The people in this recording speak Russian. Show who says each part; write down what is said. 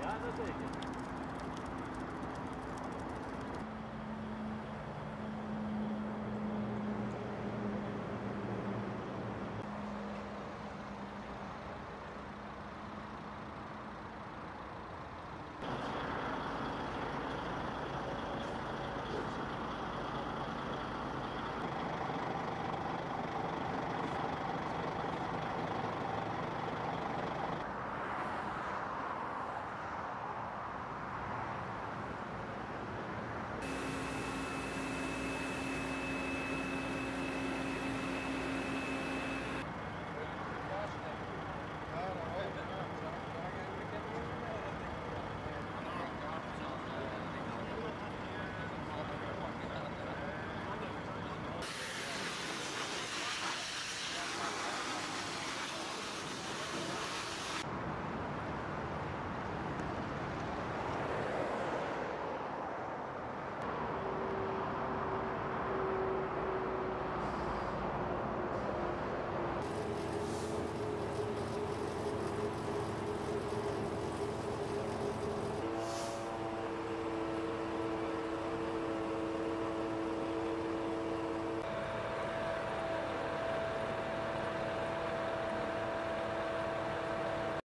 Speaker 1: Я на деякі.